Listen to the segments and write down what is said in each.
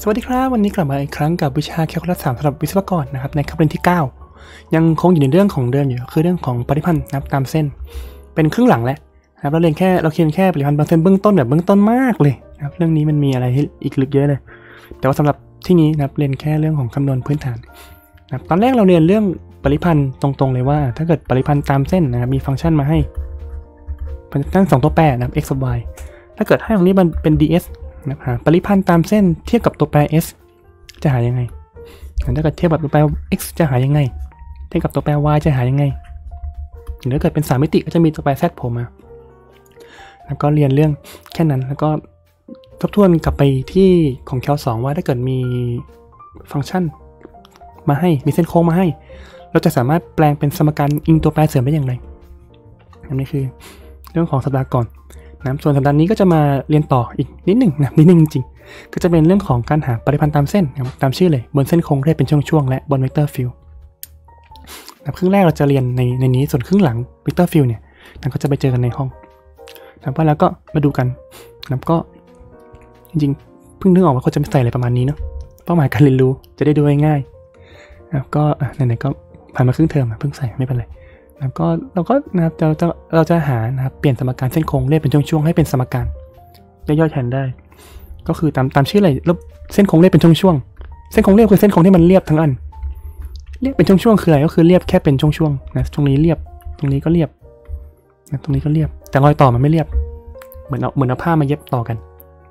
สวัสดีครับวันนี้กลับมาอีกครั้งกับวิชาแคลคูลัสสามสำหรับวิศวกรนะครับในคาบเรียนที่ 9 ยังคงอยู่ในเรื่องของเดิมอยู่คือเรื่องของปริพันธ์นับตามเส้น เป็นครึ่งหลังแล้วนะครับเราเรียนแค่เราเรียนแค่ปริพันธ์ตามเส้นเบื้องต้นแบบเบื้องต้นมากเลยนะครับเรื่องนี้มันมีอะไรอีกลึกเยอะเลย แต่ว่าสำหรับที่นี้นะครับเรียนแค่เรื่องของคำนวณพื้นฐานนะครับตอนแรกเราเรียนเรื่องปริพันธ์ตรงๆเลยว่า ถ้าเกิดปริพันธ์ตามเส้นนะครับมีฟังก์ชันมาให้ฟังก์ชันสองตัวแปรนะครับ x กับ y ถ้าเกิดให้ตรงนี้มันเป็น ds นะครับปริพันธ์ตามเส้นเทียบกับตัวแปร s จะหายังไงถ้าเกิดเทียบกับตัวแปร x จะหายังไง เทียบกับตัวแปร y จะหายังไง หรือถ้าเกิดเป็นสามมิติก็จะมีตัวแปร z โผล่มา แล้วก็เรียนเรื่องแค่นั้น แล้วก็ทบทวนกลับไปที่ของแคลสองว่าถ้าเกิดมีฟังก์ชันมาให้ มีเส้นโค้งมาให้ เราจะสามารถแปลงเป็นสมการอิงตัวแปรเสริมได้อย่างไรอันนี้คือเรื่องของสัปดาห์ก่อน นะส่วนสัปดาห์นี้ก็จะมาเรียนต่ออีกนิดหนึ่งนะนิดหนึ่งจริงๆก็จะเป็นเรื่องของการหาปริพันธ์ตามเส้นนะตามชื่อเลยบนเส้นโค้งเรียบเป็นช่วงๆและบน vector field นะครึ่งแรกเราจะเรียนในในนี้ส่วนครึ่งหลัง vector field เนี่ยนะก็จะไปเจอกันในห้องนะว่าแล้วก็มาดูกันนะก็จริงๆเพิ่งนึกออกว่าเขาจะไม่ใส่อะไรประมาณนี้เนาะเป้าหมายการเรียนรู้จะได้ดูง่ายๆนะก็ไหนๆก็ผ่านมาครึ่งเทอมเพิ่งใส่ไม่เป็นไร นะก็เราก็นะครับเราจะเราจะหานะครับเปลี่ยนสมการเส้นโค้งเรียกเป็นช่วงๆให้เป็นสมการย่อยๆแทนได้ ก็คือตามตามชื่อเลยแล้วเส้นโค้งเรียบเป็นช่วงๆเส้นโค้งเรียบคือเส้นโค้งที่มันเรียบทั้งอันเรียบเป็นช่วงๆคืออะไรก็คือเรียบแค่เป็นช่วงๆนะตรงนี้เรียบตรงนี้ก็เรียบนะตรงนี้ก็เรียบ แต่รอยต่อมันไม่เรียบ เหมือนเอาเหมือนเอาผ้ามาเย็บต่อกัน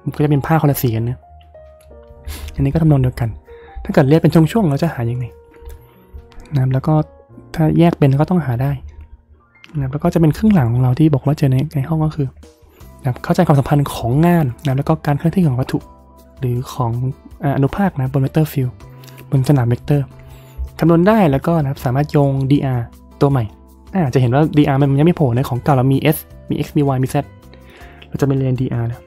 มันก็จะเป็นผ้าคนละสีกันนะอันนี้ก็ทำนองเดียวกัน ถ้าเกิดเรียบเป็นช่วงๆเราจะหายังไงนะแล้วก็ ถ้าแยกเป็นก็ต้องหาได้นะแล้วก็จะเป็นครึ่งหลังของเราที่บอกว่าเจอในในห้องก็คือนะเข้าใจความสัมพันธ์ของงานนะแล้วก็การเคลื่อนที่ของวัตถุ หรือของอนุภาคนะบน vector field บนสนามเวกเตอร์คำนวณได้แล้วก็นะครับสามารถโยง dr ตัวใหม่อาจจะเห็นว่า dr มันยังไม่โผล่ในของเก่าเรามี s มี x มี y มี z เราจะไปเรียน dr แล้ว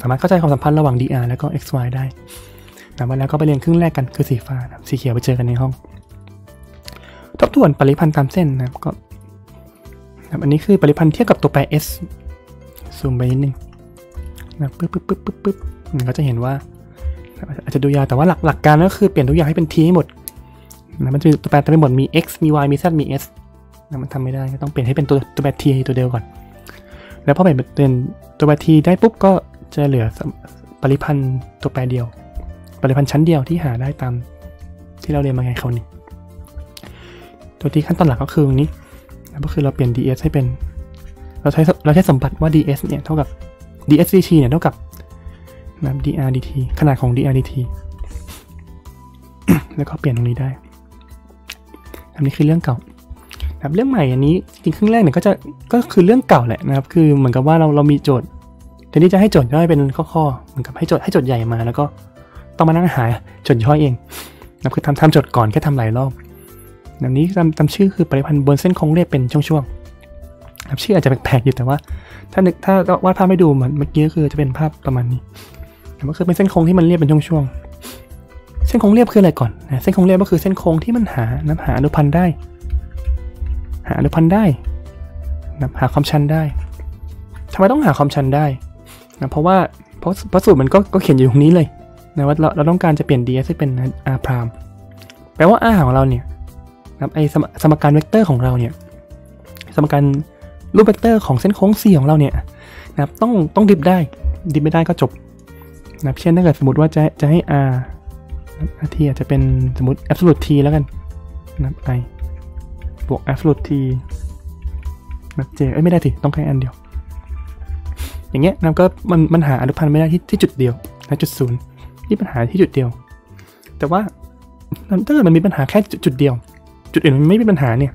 สามารถเข้าใจความสัมพันธ์ระหว่าง dr แล้วก็ x y ได้นะมาแล้วก็ไปเรียนครึ่งแรกกันคือสีฟ้านะสีเขียวไปเจอกันในห้อง ทบทวนปริพันธ์ตามเส้นนะครับก็อันนี้คือปริพันธ์เทียบกับตัวแปร s ซูมไปนิดนึงนะปึ๊บปึ๊บปึ๊บปึ๊บปึ๊บมันก็จะเห็นว่า อาจจะดูยาวแต่ว่าหลักหลักการก็คือเปลี่ยนทุกอย่างให้เป็น t ให้หมดนะมันจะตัวแปรเต็มไปหมดมี x มี y มี z มี s นะมันทำไม่ได้ก็ต้องเปลี่ยนให้เป็นตัวตัวแปร t ตัวเดียวก่อน แล้วพอเปลี่ยนเป็นตัวแปร t ได้ปุ๊บก็จะเหลือปริพันธ์ตัวแปรเดียว ปริพันธ์ชั้นเดียวที่หาได้ตามที่เราเรียนมาไงเขานี่ ตัวที่ขั้นตอนหลักก็คือตรงนี้ก็คือเราเปลี่ยน ds ให้เป็น เราใช้เราใช้สมบัติว่า ds เนี่ยเท่ากับ ds dt เนี่ยเท่ากับนะ dr dt ขนาดของ dr dt แล้วก็เปลี่ยนตรงนี้ได้ อันนี้คือเรื่องเก่าครับเรื่องใหม่อันนี้จริงครึ่งแรกเนี่ยก็จะก็คือเรื่องเก่าแหละนะครับ คือเหมือนกับว่าเราเรามีโจทย์ทีนี้จะให้โจทย์ย่อยเป็นข้อๆเหมือนกับให้โจทย์ให้โจทย์ใหญ่มาแล้วก็ต้องมานั่งหาโจทย์ย่อยเองนะคือทำทำโจทย์ก่อนแค่ทำหลายรอบ แบบนี้ตามตามชื่อคือปริพันธ์บนเส้นโค้งเรียบเป็นช่วงๆครับชื่ออาจจะแปลกๆอยู่แต่ว่า ถ้านึกถ้าวาดภาพไม่ดูมันเมื่อกี้ก็คือจะเป็นภาพประมาณนี้ก็คือเป็นเส้นโค้งที่มันเรียบเป็นช่วงๆเส้นโค้งเรียบคืออะไรก่อนนะเส้นโค้งเรียบก็คือเส้นโค้งที่มันหานะหาอนุพันธ์ได้ หาอนุพันธ์ได้นะหาความชันได้ทำไมต้องหาความชันได้นะเพราะว่าเพราะว่าสูตรมันก็ก็เขียนอยู่ตรงนี้เลยนะว่าเราเราต้องการจะเปลี่ยน ds ให้เป็น r prime แปลว่า r ของเราเนี่ย ครับไอ้สมสมการเวกเตอร์ของเราเนี่ยสมการรูปเวกเตอร์ของเส้นโค้ง c ของเราเนี่ยนะครับต้องต้องดิบได้ดิบไม่ได้ก็จบนะเช่นถ้าเกิดสมมติว่าจะจะให้ r r t อาจจะเป็นสมมติ absolute t แล้วกันนะครับ i บวก absolute t นะ j เอ้ยไม่ได้สิต้องแค่อันเดียว อย่างเงี้ยนะก็มันมันหาอนุพันธ์ไม่ได้ที่ที่จุดเดียวนะจุดศูนย์ที่ปัญหาที่จุดเดียว แต่ว่าถ้าเกิดมันมีปัญหาแค่จุดเดียว จุดอื่นมันไม่มีปัญหาเนี่ย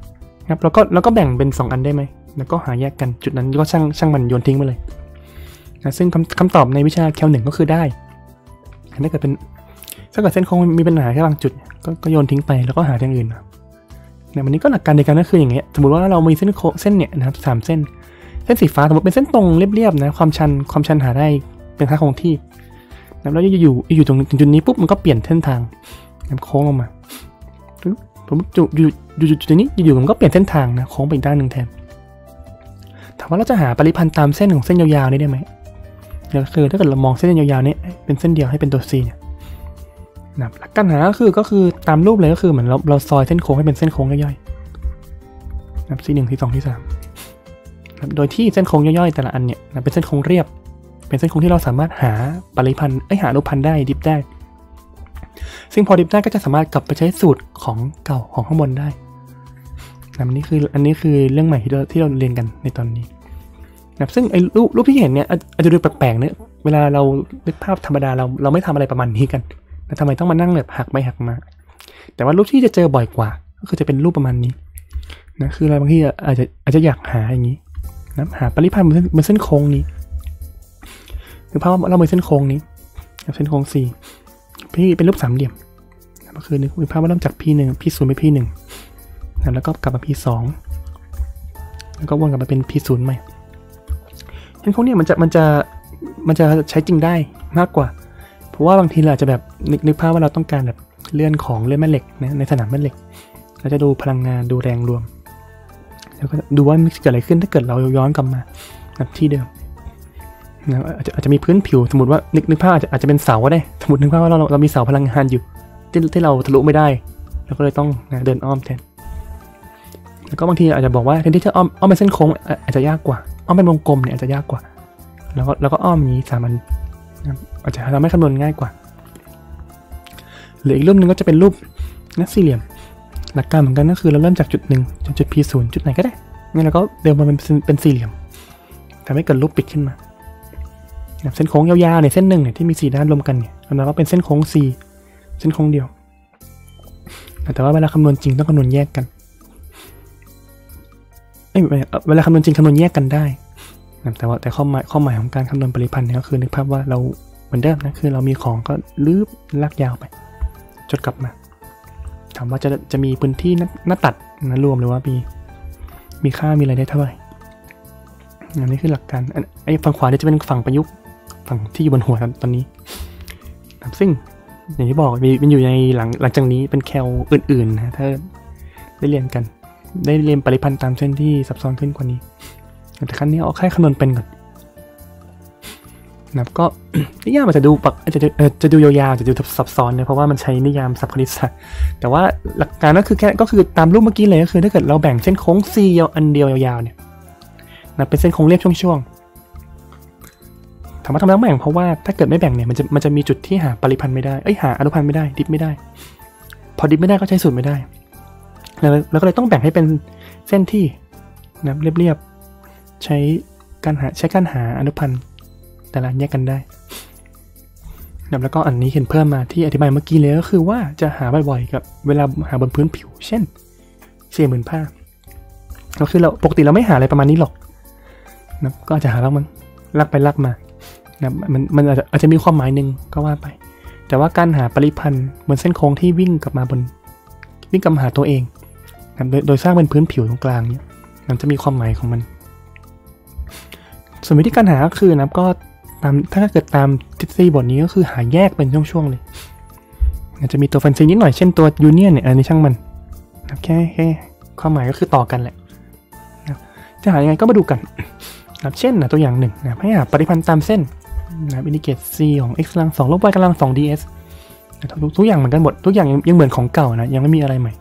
ครับแล้วก็แล้วก็แบ่งเป็น 2 อันได้ไหมแล้วก็หาแยกกันจุดนั้นก็ช่างช่างมันโยนทิ้งไปเลยนะซึ่งคำคำตอบในวิชาแคลหนึ่งก็คือได้ถ้าเกิดเป็นถ้าเกิดเส้นโค้งมีปัญหาแค่บางจุดก็ก็โยนทิ้งไปแล้วก็หาอย่างอื่นในวันนี้ก็หลักการเดียวกันก็คืออย่างเงี้ยสมมติว่าเรามีเส้นโค้งเส้นเนี่ยนะครับสามเส้น เส้นสีฟ้าสมมติเป็นเส้นตรงเรียบๆนะความชันความชันหาได้เป็นค่าคงที่แล้วอยู่อยู่ตรงจุดนี้ปุ๊บมันก็เปลี่ยนเส้นทางโค้งออกมา ผมอยู่อยู่อยู่จุดนี้อยู่ๆผมก็เปลี่ยนเส้นทางนะโค้งไปอีกด้านหนึ่งแทนถามว่าเราจะหาปริพันธ์ตามเส้นของเส้นยาวๆนี้ได้ไหมก็คือถ้าเกิดเรามองเส้นยาวๆนี้เป็นเส้นเดียวให้เป็นตัว C เนี่ยนะหลักการหาก็คือก็คือตามรูปเลยก็คือเหมือนเราเราซอยเส้นโค้งให้เป็นเส้นโค้งย่อยๆนะครับที่หนึ่งที่สองที่สามโดยที่เส้นโค้งย่อยๆแต่ละอันเนี่ยนะเป็นเส้นโค้งเรียบ เป็นเส้นโค้งที่เราสามารถหาปริพันธ์ไอหาอนุพันธ์ได้ดิฟได้ ซึ่งพอดิฟได้ก็จะสามารถกลับไปใช้สูตรของเก่าของข้างบนได้นะอันนี้คืออันนี้คือเรื่องใหม่ที่เราที่เราเรียนกันในตอนนี้นะซึ่งไอ้รูปรูปที่เห็นเนี่ยอาจจะดูแปลกๆเนี่ยเวลาเรานึกภาพธรรมดาเราเราไม่ทำอะไรประมาณนี้กันแต่ทำไมต้องมานั่งแบบหักไปหักมา แต่ว่ารูปที่จะเจอบ่อยกว่า ก็คือจะเป็นรูปประมาณนี้นะคือเราบางทีอาจจะอาจจะอยากหาอย่างนี้นะหาปริพันธ์บนเส้นบนเส้นโค้งนี้คือภาพว่าเราบนเส้นโค้งนี้เส้นโค้งสี่ พี่เป็นรูปสามเหลี่ยมก็คือนึกภาพว่าเริ่มจากพี่หนึ่งพี่ศูนย์ไปพี่หนึ่งนะแล้วก็กลับมาพี่สองแล้วก็วนกลับมาเป็นพี่ศูนย์ใหม่เส้นโค้งเนี่ยมันจะมันจะมันจะใช้จริงได้มากกว่า เพราะว่าบางทีเราอาจจะแบบนึกนึกภาพว่าเราต้องการแบบเลื่อนของเลื่อนแม่เหล็กนะในสนามแม่เหล็ก เราจะดูพลังงานดูแรงรวม แล้วก็ดูว่ามันเกิดอะไรขึ้นถ้าเกิดเราย้อนกลับมาแบบที่เดิม นะอาจจะอาจจะมีพื้นผิวสมมติว่านึกนึกภาพอาจจะอาจจะเป็นเสาก็ได้สมมตินึกภาพว่าเราเรามีเสาพลังงานอยู่ที่ที่เราทะลุไม่ได้เราก็เลยต้องนะเดินอ้อมแทน แล้วก็บางทีอาจจะบอกว่าแทนที่จะอ้อมอ้อมเป็นเส้นโค้งอาจจะยากกว่า อ้อมเป็นวงกลมเนี่ยอาจจะยากกว่า แล้วก็แล้วก็อ้อมนี้สามันนะอาจจะทำให้คำนวณง่ายกว่า หรืออีกรูปหนึ่งก็จะเป็นรูปนักสี่เหลี่ยม หลักการเหมือนกันก็คือเราเริ่มจากจุดหนึ่งจนจุด P ศูนย์จุดไหนก็ได้งั้นเราก็เดินมาเป็นเป็นสี่เหลี่ยมทำให้เกิดรูปปิดขึ้นมา เส้นโค้งยาวๆในเส้นหนึ่งเนี่ยที่มีสี่ด้านรวมกันเนี่ยเราก็เป็นเส้นโค้ง C เส้นโค้งเดียว แต่ว่าเวลาคำนวณจริงต้องคำนวณแยกกันเอ้ยเวลาคำนวณจริงคำนวณแยกกันได้แต่ว่าแต่ข้อหมายข้อหมายของการคำนวณปริพันธ์เนี่ยก็คือนึกภาพว่าเราเหมือนเดิมนะคือเรามีของก็ลืบลากยาวไป จดกลับมาถามว่าจะจะมีพื้นที่หน้าตัดนะรวมหรือว่ามีมีค่ามีอะไรได้เท่าไหร่อันนี้คือหลักการไอ้ฝั่งขวาเนี่ยจะเป็นฝั่งประยุกต์ ฝั่งที่อยู่บนหัวตอนนี้ครับซึ่งอย่างที่บอกมันอยู่ในหลังหลังจากนี้เป็นแคลอื่นๆนะถ้าได้เรียนกัน ได้เรียนปริพันธ์ตามเส้นที่ซับซ้อนขึ้นกว่านี้ แต่ขั้นนี้เอาแค่คำนวณเป็นก่อนนะครับก็นิยามอาจจะดูปักอาจจะจะดูยาวๆจะดูซับซ้อนเนี่ยเพราะว่ามันใช้นิยามสับคณิตศาสตร์แต่ว่าหลักการก็คือแค่ก็คือตามรูปเมื่อกี้เลยก็คือ ถ้าเกิดเราแบ่งเส้นโค้ง C ยาวอันเดียวยาวๆเนี่ยนะเป็นเส้นโค้งเรียบช่วงๆ ถามว่าทำไมต้องแบ่งเพราะว่าถ้าเกิดไม่แบ่งเนี่ยมันจะมันจะมีจุดที่หาปริพันธ์ไม่ได้เอ้ยหาอนุพันธ์ไม่ได้ดิฟไม่ได้ พอดิฟไม่ได้ก็ใช้สูตรไม่ได้แล้วแล้วก็เลยต้องแบ่งให้เป็นเส้นที่นะเรียบๆใช้การหาใช้การหาอนุพันธ์แต่ละแยกกันได้นะแล้วก็อันนี้เห็นเพิ่มมาที่อธิบายเมื่อกี้เลยก็คือว่าจะหาบ่อยๆกับเวลาหาบนพื้นผิว เช่นเสี่ยหมื่นผ้าก็คือเราปกติเราไม่หาอะไรประมาณนี้หรอกนะก็อาจจะหาลากมันลากไปลากมา นะมันมันอาจจะมีความหมายหนึ่งก็ว่าไป แต่ว่าการหาปริพันธ์บนเส้นโค้งที่วิ่งกลับมาบนวิ่งกลับมาหาตัวเองนะโดยโดยสร้างเป็นพื้นผิวตรงกลางเนี่ยมันจะมีความหมายของมัน ส่วนวิธีการหาก็คือนะก็ตามถ้าเกิดตามทฤษฎีบทนี้ก็คือหาแยกเป็นช่วงๆเลยอาจจะมีตัวแฟนซีนิดหน่อยเช่นตัวยูเนียนเนี่ยอันนี้ช่างมันนะแค่แค่ความหมายก็คือต่อกันแหละนะจะหายังไงก็มาดูกันนะเช่นนะตัวอย่างหนึ่งนะให้หาปริพันธ์ตามเส้น นะอินดิเกต c ของ x กำลังสองลบ y กำลังสอง ds ทุกทุกอย่างเหมือนกันหมดทุกอย่างยังเหมือนของเก่านะยังไม่มีอะไรใหม่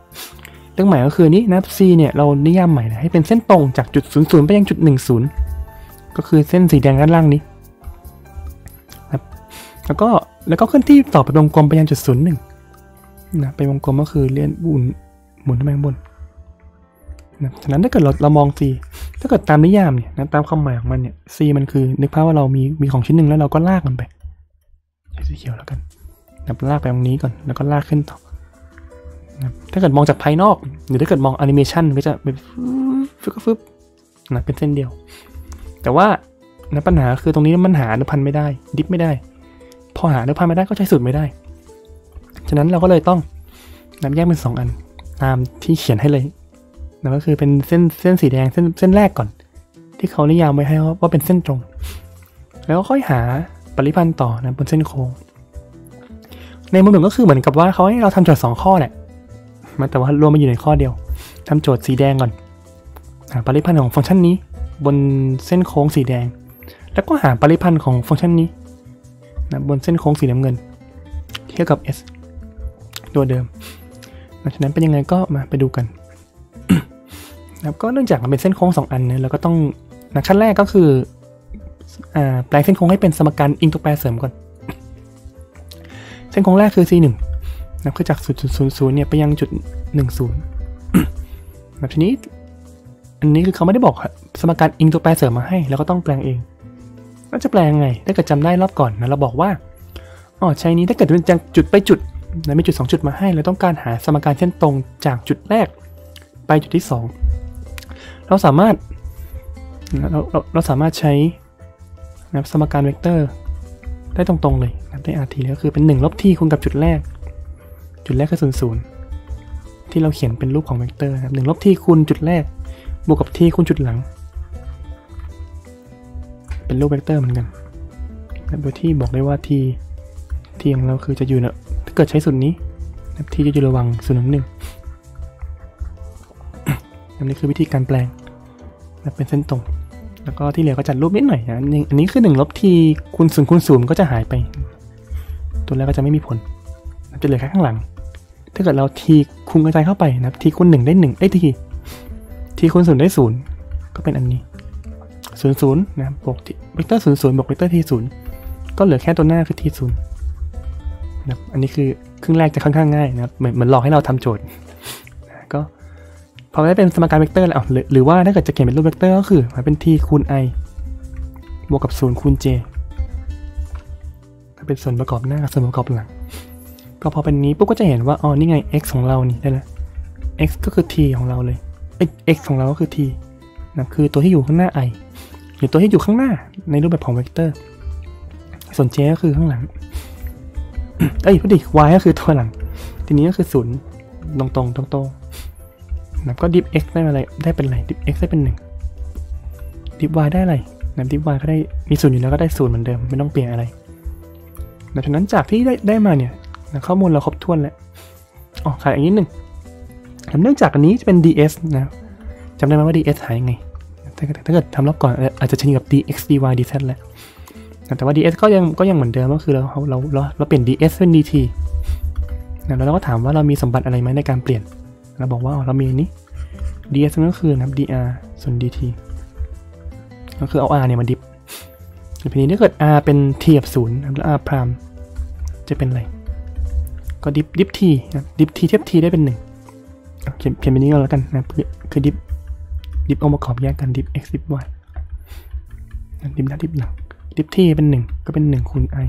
เรื่องใหม่ก็คือนี้นะ c เนี่ยเรานิยามใหม่นะให้เป็นเส้นตรงจากจุด 0 0 ไปยังจุด 1 0 ก็คือเส้นสีแดงด้านล่างนี้นะแล้วก็แล้วก็เคลื่อนที่ต่อไปวงกลมไปยังจุดศูนย์หนึ่งนะไปวงกลมก็คือเลื่อนหมุนหมุนขึ้นไปข้างบน นะฉะนั้นถ้าเกิดเราเรามอง c ถ้าเกิดตามนิยามเนี่ยนะตามความหมายของมันเนี่ย c มันคือ นึกภาพว่าเรามีมีของชิ้นหนึ่งแล้วเราก็ลากมันไปใช้สีเขียวแล้วกันนะลากไปตรงนี้ก่อนแล้วก็ลากขึ้นต่อนะถ้าเกิดมองจากภายนอก หรือถ้าเกิดมองแอนิเมชันก็จะเป็นฟึบฟึบนะเป็นเส้นเดียว แต่ว่านะปัญหาคือตรงนี้มันหาอนุพันธ์ไม่ได้ ดิฟไม่ได้ พอหาอนุพันธ์ไม่ได้ก็ใช้สูตรไม่ได้ ฉะนั้นเราก็เลยต้องนับแยกเป็นสองอันตามที่เขียนให้เลย นะก็คือเป็นเส้นเส้นสีแดงเส้นเส้นแรกก่อน ที่เขานิยามไว้ให้ว่าเป็นเส้นตรง แล้วก็ค่อยหาปริพันธ์ต่อนะบนเส้นโค้ง ในมุมหนึ่งก็คือเหมือนกับว่าเขาให้เราทำโจทย์สองข้อแหละมันแต่ว่ารวมมาอยู่ในข้อเดียวทำโจทย์สีแดงก่อนหาปริพันธ์ของฟังก์ชันนี้ บนเส้นโค้งสีแดง แล้วก็หาปริพันธ์ของฟังก์ชันนี้นะบนเส้นโค้งสีน้ำเงิน เทียบกับ s ตัวเดิมดังนั้นเป็นยังไงก็มาไปดูกัน แล้วก็เนื่องจากมันเป็นเส้นโค้งสองอันเนี่ยเราก็ต้องนะขั้นแรกก็คืออ่าแปลงเส้นโค้งให้เป็นสมการอิงตัวแปรเสริมก่อน เส้นโค้งแรกคือ c 1นะคือจาก0 0 0 0เนี่ยไปยังจุด 10แบบทีนี้อันนี้คือเขาไม่ได้บอกสมการอิงตัวแปรเสริมมาให้ แล้วก็ต้องแปลงเองแล้วจะแปลงไงถ้าเกิดจำได้รอบก่อนนะเราบอกว่าอ๋อใช้นี้ถ้าเกิดเป็นจากจุดไปจุดนะมีจุด 2 จุดมาให้เราต้องการหาสมการเส้นตรงจากจุดแรกไปจุดที่ 2 เราสามารถเราเราเราสามารถใช้นะสมการเวกเตอร์ได้ตรงๆเลยนะได้ rt แล้วคือเป็น1ลบ t คูณกับจุดแรก จุดแรกคือศูนย์ศูนย์ที่เราเขียนเป็นรูปของเวกเตอร์นะครับหนึ่งลบ t คูณจุดแรก บวกกับที่คูณจุดหลัง เป็นรูปเวกเตอร์เหมือนกันโดยที่บอกได้ว่าทีทีของเราคือจะอยู่เนะถ้าเกิดใช้สูตรนี้ทีจะอยู่ระหว่างศูนย์หนึ่ง อันนี้คือวิธีการแปลงเป็นเส้นตรง แล้วก็ที่เหลือก็จัดรูปนิดหน่อยนะอันนี้คือหนึ่งลบทีคูณศูนย์คูณศูนย์ก็จะหายไป ตัวแรกก็จะไม่มีผลจะเหลือแค่ข้างหลัง ถ้าเกิดเรา t คูณกระจายเข้าไปนะ t คูณหนึ่งได้หนึ่งเอ้ย t t คูณศูนย์ได้ศูนย์ก็เป็นอันนี้ศูนย์ศูนย์นะบวกเวกเตอร์ศูนย์ศูนย์บวกเวกเตอร์ t ศูนย์ก็เหลือแค่ตัวหน้าคือ t ศูนย์นะอันนี้คือครึ่งแรกจะค่อนข้างง่ายนะเหมือนเหมือนหลอกให้เราทำโจทย์ก็ พอได้เป็นสมการเวกเตอร์แล้วหรือว่าถ้าเกิดจะเขียนเป็นรูปเวกเตอร์ก็คือมาเป็น t คูณ i บวกกับ 0 คูณ j เป็นส่วนประกอบหน้ากับส่วนประกอบหลัง ก็พอเป็นนี้ปุ๊บก็จะเห็นว่า อ๋อ นี่ไง x ของเรานี่ได้แล้ว x ก็คือ t ของเราเลย x ของเราก็คือ t นะคือตัวที่อยู่ข้างหน้า i หรือตัวที่อยู่ข้างหน้าในรูปแบบของเวกเตอร์ ส่วน j ก็คือข้างหลัง เอ้ยพอดี y ก็คือตัวหลัง ทีนี้ก็คือศูนย์ตรงตรงตรงตรง นะก็ดิฟ x ได้อะไรได้เป็นอะไรดิฟ x ได้เป็นหนึ่งดิฟ y ได้อะไรนะดิฟ y ก็ได้มีศูนย์อยู่แล้วก็ได้ศูนย์เหมือนเดิมไม่ต้องเปลี่ยนอะไรดังนั้นจากที่ได้ได้มาเนี่ยข้อมูลเราครบถ้วนแล้วอ๋อขายอีกนิดหนึ่งเนื่องจากอันนี้จะเป็น ds นะจำได้ไหมว่า ds หายยังไงถ้าถ้าเกิดทำรอบก่อนอาจจะชินกับ dx dy dz แล้วแต่ว่า ds ก็ยังก็ยังเหมือนเดิมก็คือเราเราเราเราเปลี่ยน ds เป็น dt แล้วเราก็ถามว่าเรามีสมบัติอะไรไหมในการเปลี่ยน เราบอกว่าเรามีนี้ ds ก็คือนะครับ dr ส่วน dt ก็คือเอา r เนี่ยมา diff ทีนี้ถ้าเกิด r เป็น t กับศูนย์แล้ว r พรามจะเป็นอะไร ก็ diff diff t นะ diff t เทียบ t ได้เป็นหนึ่งเขียนเขียนเป็นนี้ก็แล้วกันนะคือ diff diff องค์ประกอบแยกกันดิฟ x ดิฟ y ดิฟหน้าดิฟหลังดิฟ t เป็นหนึ่งก็เป็นหนึ่งคูณ i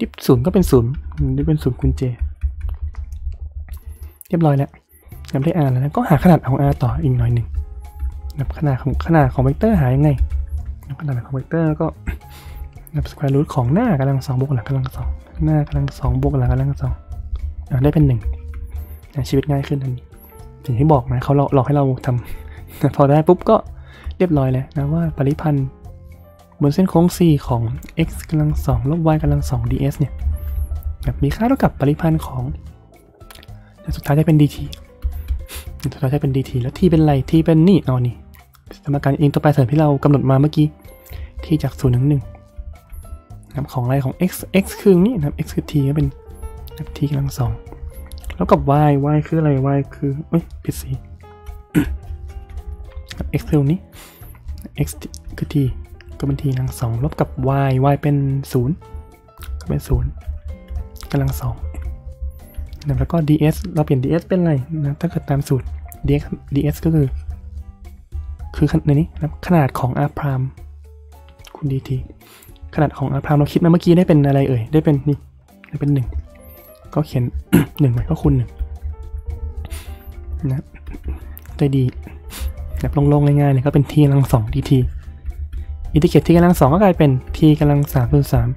diff ศูนย์ก็เป็นศูนย์diff เป็นศูนย์คูณ j เรียบร้อยแล้ว จำได้ r แล้วก็หาขนาดของ r ต่ออีกหน่อยหนึ่งดับขนาดของขนาดของเวกเตอร์หายังไงดับขนาดของเวกเตอร์ก็นับ square root ของหน้ากำลังสองบวกหลังกำลังสองหน้ากำลังสองบวกหลังกำลังสองได้เป็นหนึ่งชีวิตง่ายขึ้นทันทีอย่างที่บอกนะเขาหลอกให้เราทำพอได้ปุ๊บก็เรียบร้อยแล้วนะว่าปริพันธ์บนเส้นโค้ง c ของ x กำลังสองลบ y กำลังสอง ds เนี่ยแบบมีค่าเท่ากับปริพันธ์ของสุดท้ายจะเป็น dt สุดท้ายจะเป็น dt แล้ว t เป็นอะไร t เป็นนี่ เอานี่ สมการอินตัวแปรเสริมที่เรากำหนดมาเมื่อกี้ที่จาก0ถึง1นะครับของอะไรของ x x คือนี่นะ x คือ t ก็เป็น t กำลังสอง แล้วกับ y y คืออะไร y คือเอ้ย ผิดสี x คือนี้ x คือ t ก็เป็น t กำลังสองลบกับ y y เป็น 0 ก็เป็น 0กำลังสอง แล้วก็ ds เราเปลี่ยน ds เป็นอะไรนะถ้าเกิดตามสูตร ds ds ก็คือ คือในนี้นะขนาดของ r prime คูณ dt ขนาดของ r prime เราคิดมาเมื่อกี้ได้เป็นอะไรเอ่ย ได้เป็นนี่ได้เป็นหนึ่งก็เขียนหนึ่งไปก็คูณหนึ่งนะได้ดีแบบโล่งๆง่ายๆเลยก็เป็น t กำลังสอง dt อินทิเกรต t กำลังสองก็กลายเป็น t กำลังสามส่วนสาม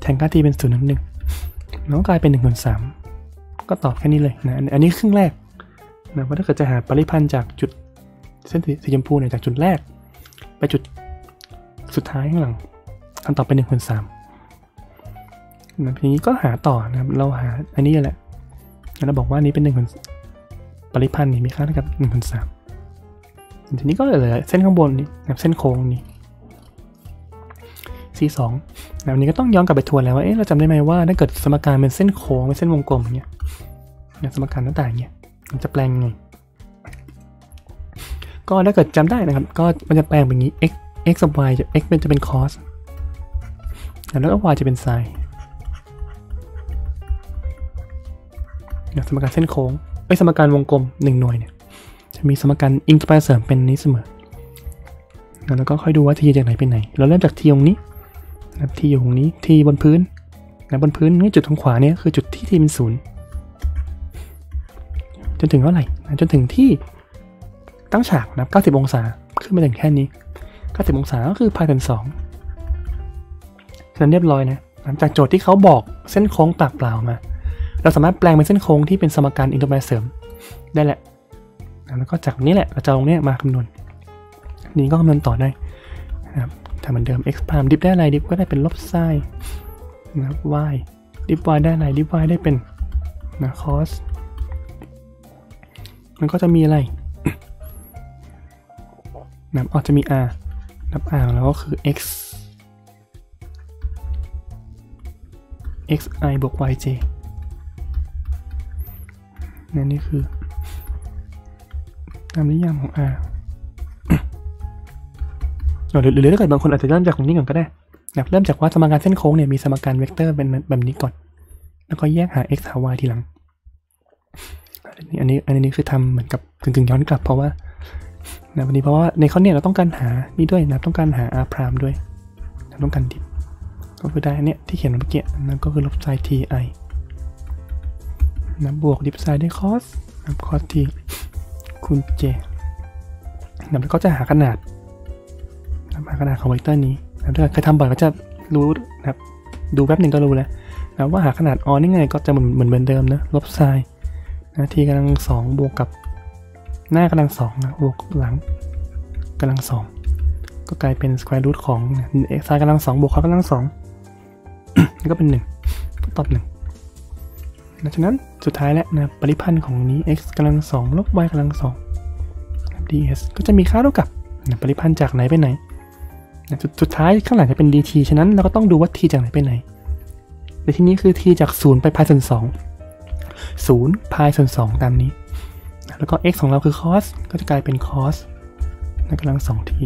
แทนค่า t เป็นศูนย์หนึ่งหนึ่งแล้วกลายเป็นหนึ่งส่วนสาม ก็ตอบแค่นี้เลยนะอันนี้ครึ่งแรกนะว่าถ้าเกิดจะหาปริพันธ์จากจุดเส้นสีชมพูเนี่ยจากจุดแรก ไปจุดสุดท้ายข้างหลังคำตอบเป็นหนึ่งคนสามนะทีนี้ก็หาต่อนะครับเราหาอันนี้แหละแล้วเราบอกว่านี้เป็นหนึ่งคนปริพันธ์นี่มีค่าเท่ากับหนึ่งคนสามทีนี้ก็เหลือเส้นข้างบนนี่นะเส้นโค้งนี่ C2 นะวันนี้ก็ต้องย้อนกลับไปทวนแล้วว่าเอ๊ะเราจำได้ไหมว่าถ้าเกิดสมการเป็นเส้นโค้งเป็นเส้นวงกลมอย่างเงี้ย สมการหน้าต่างเนี่ยมันจะแปลงยังไง ก็ถ้าเกิดจำได้นะครับ ก็มันจะแปลงแบบนี้ x x กับ y จะ x เป็นจะเป็น cos แล้วก็ y จะเป็น sin เนี่ยสมการเส้นโค้งไอ้ยสมการวงกลมหนึ่งหน่วยเนี่ย จะมีสมการอิงไปเสริมเป็นนี้เสมอ แล้วก็ค่อยดูว่า t จากไหนไปไหน เราเริ่มจาก t ตรงนี้นะครับ t อยู่ตรงนี้ t บนพื้นนะบนพื้นนี่จุดทางขวาเนี่ยคือจุดที่ t เป็นศูนย์ จนถึงเท่าไหร่จนถึงที่ตั้งฉากนะ90 องศาขึ้นมาถึงแค่นี้ 90 องศาก็คือพายเป็นสองฉะนั้นเรียบร้อยนะหลังจากโจทย์ที่เขาบอกเส้นโค้งปากเปล่ามา เราสามารถแปลงเป็นเส้นโค้งที่เป็นสมการอินเทอร์แบเสริมได้แหละ แล้วก็จากนี้แหละเราจะเอาตรงนี้มาคำนวณนี้ก็คำนวณต่อได้นะครับถ้าเหมือนเดิม x พามดิฟได้อะไรดิฟก็ได้เป็นลบไซน์นะครับ y ดิฟ y ได้อะไรดิฟ y ได้เป็นนะ cos มันก็จะมีอะไรนับอาจจะมี r นับ r แล้วก็คือ x xi บวก yj นั่นนี่คือ ตามนิยามของ r หรือหรือถ้าเกิดบางคนอาจจะเริ่มจากตรงนี้ก่อนก็ได้นะเริ่มจากว่าสมการเส้นโค้งเนี่ยมีสมการเวกเตอร์เป็นแบบนี้ก่อน แล้วก็แยกหา x หา y ทีหลัง อันนี้อันนี้คือทำเหมือนกับกึ่งๆย้อนกลับเพราะว่านะวันนี้เพราะว่าในข้อเนี่ยเราต้องการหานี่ด้วยนะต้องการหา r พรามด้วยต้องการดิบก็คือได้อันเนี้ยที่เขียนเมื่อกี้นั่นก็คือลบไซน์ ti นะบวกดิบไซน์ด้ cos นะ cos t คูณ j นะแล้วก็จะหาขนาดนะหาขนาดของเวกเตอร์นี้นะถ้าเคยทำบ่อยก็จะรู้นะครับดูแป๊บหนึ่งก็รู้แล้วนะว่าหาขนาดออนนี่ไงก็จะเหมือนเหมือนเหมือนเดิมนะลบไซน์ นะ t กำลังสองบวกกับหน้ากำลังสองนะบวกหลังกำลังสองก็กลายเป็น square root ของ x กำลังสองบวกเขากำลังสองนี่ก็เป็นหนึ่งก็ตอบหนึ่งนะฉะนั้นสุดท้ายแล้วนะปริพันธ์ของนี้ x กำลังสองลบ y กำลังสอง ds ก็จะมีค่าเท่ากับนะปริพันธ์จากไหนไปไหนนะสุดสุดท้ายข้างหลังจะเป็น dt ฉะนั้นเราก็ต้องดูว่า t จากไหนไปไหนในที่นี้คือ t จากศูนย์ไปพายส่วนส องศูนย์พายส่วนสองตามนี้ แล้วก็ x ของเราคือ cos ก็จะกลายเป็น cos นกำลังสองที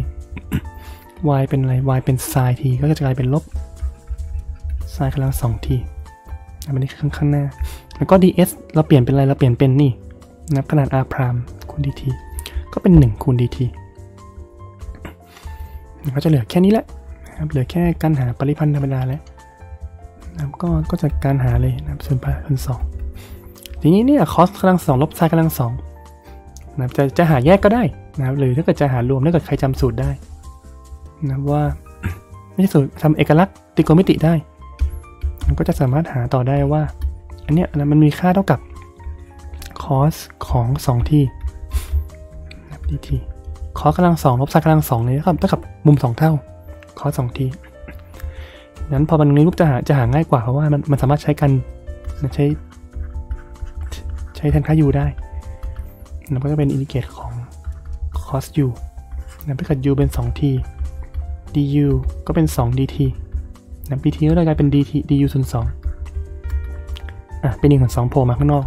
y เป็นอะไร y เป็น sin t ก็จะกลายเป็นลบ sin กำลังสองทีอันนี้ข้างข้างหน้า แล้วก็ ds เราเปลี่ยนเป็นอะไร เราเปลี่ยนเป็นนี่นับขนาด r พรามคูณ dt ก็เป็น 1 คูณ dt ก็จะเหลือแค่นี้แหละครับเหลือแค่การหาปริพันธ์ธรรมดาแล้วนะครับก็ก็จะการหาเลยนะครับส่วนพายส่วนสอง ทีนี้เนี่ย cos กำลังสองลบ sin กำลังสองนะครับจะจะหาแยกก็ได้นะครับหรือถ้าเกิดจะหารวมถ้าเกิดใครจำสูตรได้นะว่าไม่ใช่สูตรทำเอกลักษณ์ตริโกณมิติได้มันก็จะสามารถหาต่อได้ว่า อันเนี้ยนะมันมีค่าเท่ากับ cos ของ2ที่นะครับ dt cos กำลังสองลบ sin กำลังสองเลยนะครับเท่ากับมุม 2 เท่า cos 2ที่นั้นพอมันนี้ปุ๊บจะหาจะหาง่ายกว่าเพราะว่ามันมันสามารถใช้กันใช้ ใช้แทนค่า u ได้แล้วก็จะเป็นอินดิเกตของ cos u นะถ้าเกิด u เป็น 2t du ก็เป็น 2 dt นะ pt ก็เลยกลายเป็น dt du ส่วน2อะเป็น1ส่วน2โผล่มาข้างนอก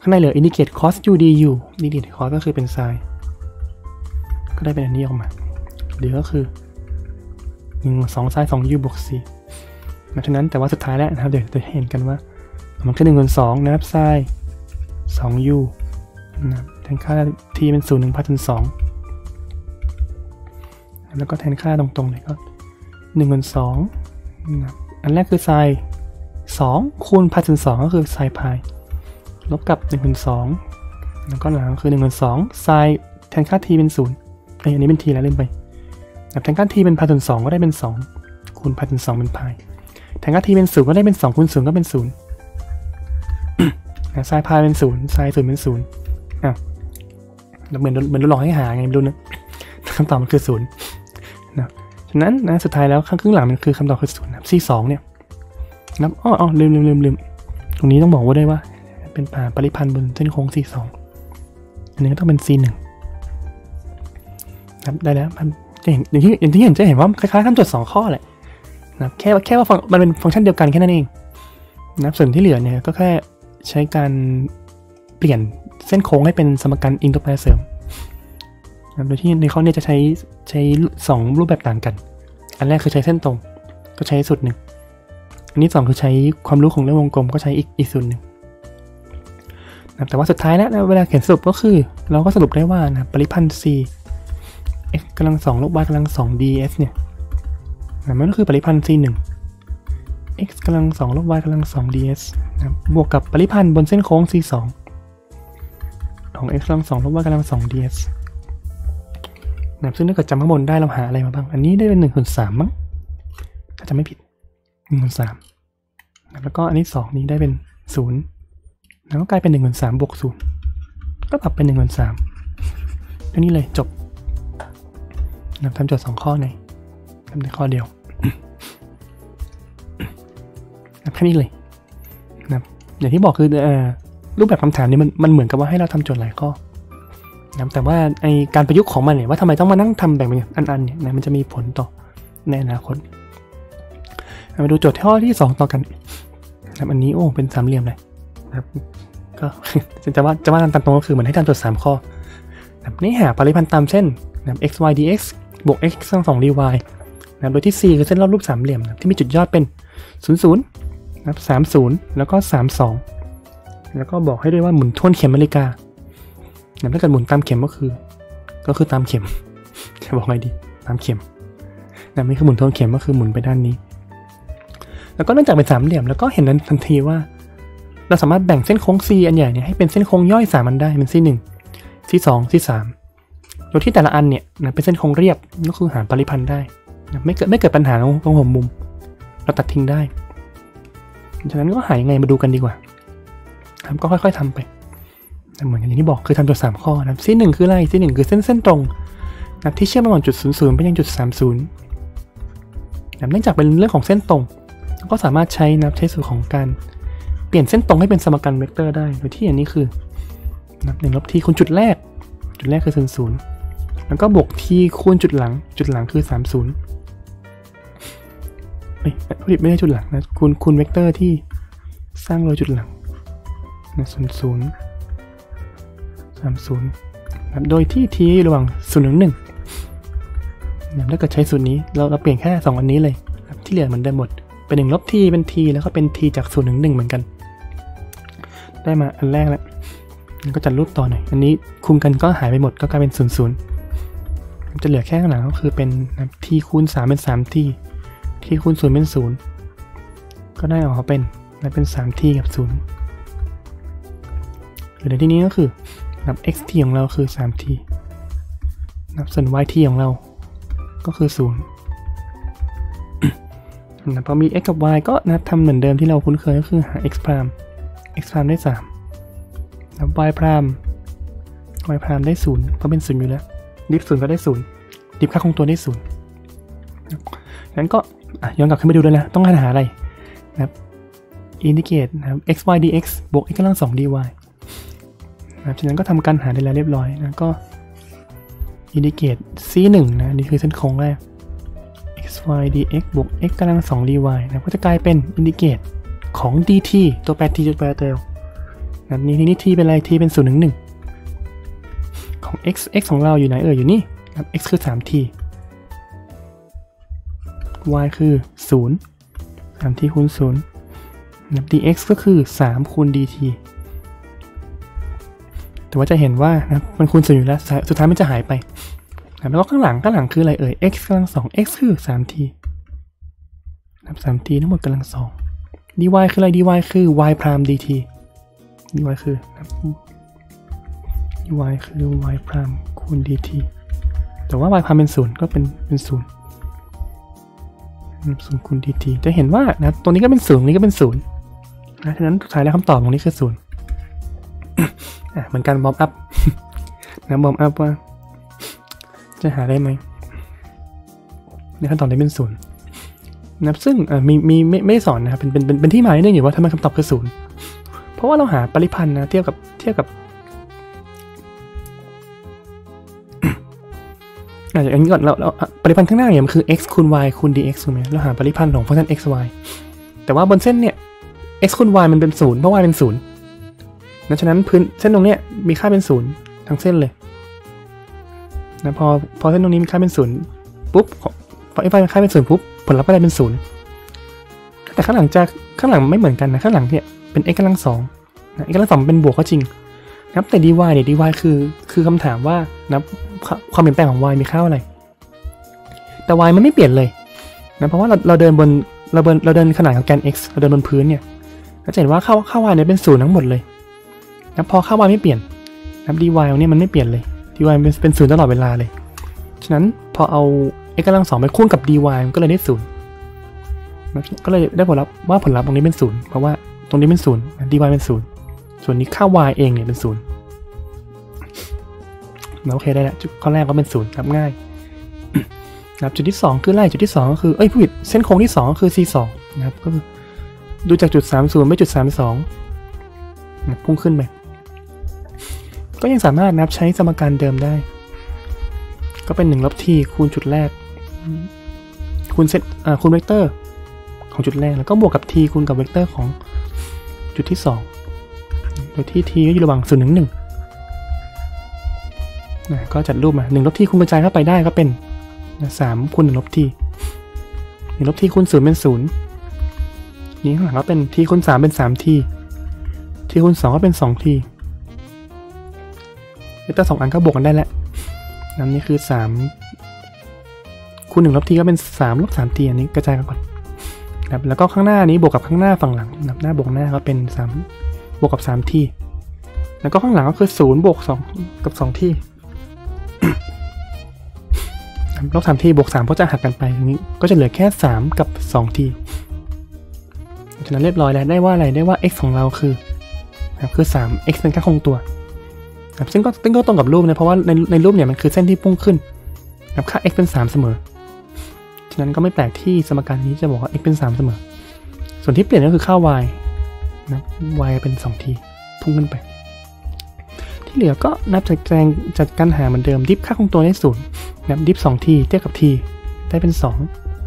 ข้างในเหลืออินดิเกต cos u du อินดิเกต cos ก็คือเป็น sin ก็ได้เป็นอันนี้ออกมาเหลือก็คือ1 2 sin 2 u บวก4นะฉะนั้นแต่ว่าสุดท้ายแล้วนะครับเดี๋ยวจะเห็นกันว่ามันคือ1ส่วน2นะครับ sin 2 u นะครับแทนค่า t เป็น0 1พันถึง2แล้วก็แทนค่าตรงๆเลยก็1ส่วน2นะอันแรกคือ sin 2คูณพายส่วน2ก็คือ sin พายลบกับ1ส่วน2แล้วก็หลังคือ1ส่วน2 sin แทนค่า t เป็น0ไอยอันนี้เป็น t แล้วเล่นไปแทนค่า t เป็นพายส่วน2ก็ได้เป็น 2 คูณพายส่วน2เป็นพายแทนค่า t เป็น0ก็ได้เป็น2คูณ0ก็เป็น0 นะ sin พายเป็น0 sin 0เป็น0อะเหมือนเหมือนเราหลอกให้หาไงไม่รู้นะคำตอบมันคือศูนย์นะฉะนั้นนะสุดท้ายแล้วข้างครึ่งหลังมันคือคำตอบคือศูนย์นะ c สองเนี่ยนับอ๋ออ๋อลืมลืมลืมลืมตรงนี้ต้องบอกว่าได้ว่า เป็นป่าปริพันธ์บนเส้นโค้ง c สองอันนี้ก็ต้องเป็น c หนึ่งนับได้แล้วมันจะเห็นอย่างที่อย่างที่เห็นจะเห็นว่าคล้ายๆคำจดสองข้อแหละนะแค่แค่ว่ามันเป็นฟังก์ชันเดียวกันแค่นั้นเองนะส่วนที่เหลือเนี่ยก็แค่ ใช้การเปลี่ยนเส้นโค้งให้เป็นสมการอินเตอร์แปรเสริม โดยที่ในข้อนี้จะใช้ใช้สองรูปแบบต่างกัน อันแรกคือใช้เส้นตรง ก็ใช้สูตรหนึ่ง อันนี้สองคือใช้ความรู้ของเรื่องวงกลมก็ใช้อีกอีกส่วนหนึ่งแต่ว่าสุดท้ายแล้วเวลาเขียนสรุปก็คือ เราก็สรุปได้ว่านะปริพันธ์ c x กำลังสองลบ y กำลังสอง ds เนี่ยมันก็คือปริพันธ์ c หนึ่ง x กำลังสองลบ y กำลังสอง ds นะบวกกับปริพันธ์บนเส้นโค้ง c สองของ x กำลังสองลบ y กำลังสอง ds นะซึ่งถ้าเกิดจำข้างบนได้เราหาอะไรมาบ้าง อันนี้ได้เป็นหนึ่งส่วนสามมั้งถ้าจำไม่ผิดหนึ่งส่วนสามแล้วก็อันนี้สองนี้ได้เป็นศูนย์แล้วก็กลายเป็นหนึ่งส่วนสามบวกศูนย์ก็ปรับเป็นหนึ่งส่วนสามแค่นี้เลยจบนะทำโจทย์สองข้อในทำในข้อเดียวแค่นี้เลย นะอย่างที่บอกคืออรูปแบบคำถามนี้มันมันเหมือนกับว่าให้เราทำโจทย์หลายข้อนะแต่ว่าไอการประยุกต์ของมันเนี่ยว่าทำไมต้องมานั่งทำแบ่งเป็นอันๆเนี่ยนะมันจะมีผลต่อในอนาคตมาดูโจทย์ข้อที่ 2 ต่อกันนะอันนี้โอ้เป็นสามเหลี่ยมเลยนะครับก็จะว่าจะว่าตามตรงก็คือเหมือนให้ทำโจทย์สามข้อนะนี่หาปริพันธ์ตามเส้นนะ x y dx บวก x ทั้งสอง dy นะโดยที่ c คือเส้นรอบรูปสามเหลี่ยมนะที่มีจุดยอดเป็น 0 0 นะครับ30 แล้วก็ 32 แล้วก็บอกให้ด้วยว่าหมุนทวนเข็มนาฬิกานะถ้าเกิดหมุนตามเข็มก็คือ ก็คือตามเข็ม จะบอกไงดี ตามเข็มนะไม่คือหมุนทวนเข็มก็คือหมุนไปด้านนี้ แล้วก็เนื่องจากเป็นสามเหลี่ยมแล้วก็เห็นทันทีว่า เราสามารถแบ่งเส้นโค้ง C อันใหญ่เนี่ยให้เป็นเส้นโค้งย่อยสามันได้เป็น C 1 C 2 C 3โดยที่แต่ละอันเนี่ยนะเป็นเส้นโค้งเรียบก็คือหาปริพันธ์ได้นะไม่เกิดไม่เกิดปัญหาตรงตรงหัวมุม เราตัดทิ้งได้ ฉะนั้นก็หายังไงมาดูกันดีกว่า ครับก็ค่อย ๆทำไปเหมือนอย่างที่บอกคือทำตัวสามข้อนะซีหนึ่งคืออะไรซีหนึ่งคือเส้นเส้นตรงนะที่เชื่อมระหว่างจุดศูนย์ศูนย์ไปยังจุดสามศูนย์เนื่องจากเป็นเรื่องของเส้นตรง ก็สามารถใช้นะใช้สูตรของการเปลี่ยนเส้นตรงให้เป็นสมการเวกเตอร์ได้ โดยที่อันนี้คือนะหนึ่งลบ t คูณจุดแรก จุดแรกคือศูนย์ศูนย์แล้วก็บวก t คูณจุดหลัง จุดหลังคือสามศูนย์ ไม่ไม่ได้จุดหลังนะคูณคูณเวกเตอร์ที่สร้างโดยจุดหลังนะศูนย์ศูนย์สามศูนย์โดยที่ t ระหว่างศูนย์ถึงหนึ่งถ้าเกิดใช้สูตรนี้เราเราเปลี่ยนแค่สองอันนี้เลยที่เหลือเหมือนเดิมหมด เป็นหนึ่งลบทีเป็นทีแล้วก็เป็นทีจากศูนย์ถึงหนึ่งเหมือนกัน ได้มาอันแรกแล้วก็จัดรูปต่อหน่อย อันนี้คุมกันก็หายไปหมดก็กลายเป็นศูนย์ศูนย์จะเหลือแค่ข้างหลังก็คือเป็นทีคูณสามเป็นสามที ทีคูณศูนย์เป็นศูนย์ก็ได้ออกมาเป็นเป็นสามทีกับศูนย์หรือในที่นี้ก็คือนับ xt ของเราคือ 3t นับส่วน yt ของเรา ก็คือ 0นะพอมี x กับ y ก็นะทำเหมือนเดิมที่เราคุ้นเคยก็คือหา x พราม x พรามได้ 3 นับ y พราม y พรามได้ 0 เพราะเป็น 0 อยู่แล้ว ดิฟ 0 ก็ได้ 0 ดิฟค่าคงตัวได้ 0งั้นก็ ย้อนกลับขึ้นไปดูเลยนะ ต้องการหาอะไรนะครับ integrate นะครับ x y dx บวก x กำลัง2 dy นะจากนั้นก็ทำการหาได้แล้วเรียบร้อยนะก็อินดิเกต c1 นะนี่คือเส้นโค้งแรก x y dx บวก x กำลัง2 dy นะก็จะกลายเป็นอินดิเกตของ dt ตัวแปร t จุดแปรเตลนะนี่นี่ t เป็นอะไร t เป็น0ถึง1ของ x x ของเราอยู่ไหนเอ่ยอยู่นี่นะ x คือ 3t y คือ 0 3t คูณ0นะ dx ก็คือ 3 คูณ dt แต่ว่าจะเห็นว่านะมันคูณศูนย์อยู่แล้ว สุดท้ายมันจะหายไป แล้วก็ข้างหลังข้างหลังคืออะไรเอ่ย x กำลังสอง x คือสามทีนับสามทีทั้งหมดกำลังสอง dy คืออะไร dy คือ y prime dt dy คือ dy คือ y prime คูณ dt แต่ว่า y prime เป็นศูนย์ก็เป็นเป็นศูนย์ ศูนย์คูณ dt จะเห็นว่านะตัวนี้ก็เป็นศูนย์นี้ก็เป็นศูนย์นะฉะนั้นสุดท้ายแล้วคำตอบตรงนี้คือศูนย์เหมือนการบอมอัพนะบอมอัพว่า จะหาได้ไหมในขั้นตอนนี้เป็นศูนย์นะซึ่งมีมีไม่ไม่สอนนะครับเป็นเป็นเป็นที่มาเนื่องอยู่ว่าทำไมคำตอบคือศูนย์เพราะว่าเราหาปริพันธ์นะเทียบกับเทียบกับ อาจจะอย่างนี้ก่อนเราปริพันธ์ข้างหน้าเนี่ยมันคือ x คูณ y คูณ dx ถูกไหมเราหาปริพันธ์ของฟังก์ชัน x y แต่ว่าบนเส้นเนี่ย x คูณ y มันเป็นศูนย์เพราะ y เป็นศูนย์นะฉะนั้นพื้นเส้นตรงเนี้ยมีค่าเป็นศูนย์ทั้งเส้นเลยนะพอพอเส้นตรงนี้มีค่าเป็นศูนย์ปุ๊บพอ f i มีค่าเป็นศูนย์ปุ๊บผลลัพธ์ก็ได้เป็นศูนย์แต่ข้างหลังจะข้างหลังไม่เหมือนกันนะข้างหลังเนี่ยเป็น x กำลังสองนะ x กำลังสองเป็นบวกก็จริง นับแต่ dy เนี่ย dy คือ คือคำถามว่านะความเปลี่ยนแปลงของ y มีค่าอะไร แต่ y มันไม่เปลี่ยนเลยนะเพราะว่าเราเราเดินบนเราเดินเราเดินขนาดของแกน x เราเดินบนพื้นเนี่ยเราจะเห็นว่าค่าค่า y เนี่ยเป็นศูนย์ทั้งหมดเลยนะพอค่า y ไม่เปลี่ยนนะ dy เนี่ยมันไม่เปลี่ยนเลย dy เป็นเป็นศูนย์ตลอดเวลาเลย ฉะนั้นพอเอา x กำลังสองไปคูณกับ dy มันก็เลยได้ศูนย์ก็เลยได้ผลลัพธ์ว่าผลลัพธ์ตรงนี้เป็นศูนย์เพราะว่าตรงนี้เป็นศูนย์ dy เป็นศูนย์ ส่วนนี้ค่า y เองเนี่ยเป็นศูนย์โอเคได้แล้วข้อแรกก็เป็นศูนย์รับง่ายนะครับจุดที่ 2 คือไล่จุดที่ 2 ก็คือเอ้ยผู้ผิดเส้นโค้งที่ 2 ก็คือ c 2นะครับก็คือดูจากจุด 30ไปจุด 32นะพุ่งขึ้นไปก็ยังสามารถนับใช้สมการเดิมได้ ก็เป็น1ลบ t คูณจุดแรก คูณเซตอ่าคูณเวกเตอร์ ของจุดแรกแล้วก็บวกกับ t คูณกับเวกเตอร์ของจุดที่ 2 โดยที่ t ก็อยู่ระหว่าง0ถึง1นะก็จัดรูปมา1ลบ t คูณกระจายเข้าไปได้ก็เป็นสามคูณหนึ่งลบ t หนึ่งลบ t คูณศูนย์เป็นศูนย์นี้ข้างหลังก็เป็น t คูณสามเป็นสาม t t คูณสองก็เป็นสอง t เวกเตอร์สองอันก็บวกกันได้แล้วนั่นนี่คือสามคูณหนึ่งลบทีก็เป็นสามลบสามทีอันนี้กระจายกันก่อนนะแล้วก็ข้างหน้านี้บวกกับข้างหน้าฝั่งหลังนะหน้าบวกหน้าก็เป็นสาม บวกกับสามที่ แล้วก็ข้างหลังก็คือศูนย์บวกสองกับสองที่ลบสามที่บวกสามก็จะหักกันไปนี้ก็จะเหลือแค่สามกับสองทีฉะนั้นเรียบร้อยแล้วได้ว่าอะไรได้ว่า x ของเราคือคือสาม x เป็นค่าคงตัวซึ่งก็ซึ่งก็ตรงกับรูปนะเพราะว่าในในรูปเนี่ยมันคือเส้นที่พุ่งขึ้นค่า x เป็น 3 เสมอ ฉะนั้นก็ไม่แปลกที่สมการนี้จะบอกว่า x เป็น 3 เสมอ ส่วนที่เปลี่ยนก็คือค่า y นะ y เป็น 2 ทีพุ่งขึ้นไป ที่เหลือก็นับจากแจงจัดการหาเหมือนเดิมดิฟค่าคงตัวได้ศูนย์นะดิฟสองทีเทียบกับทีได้เป็น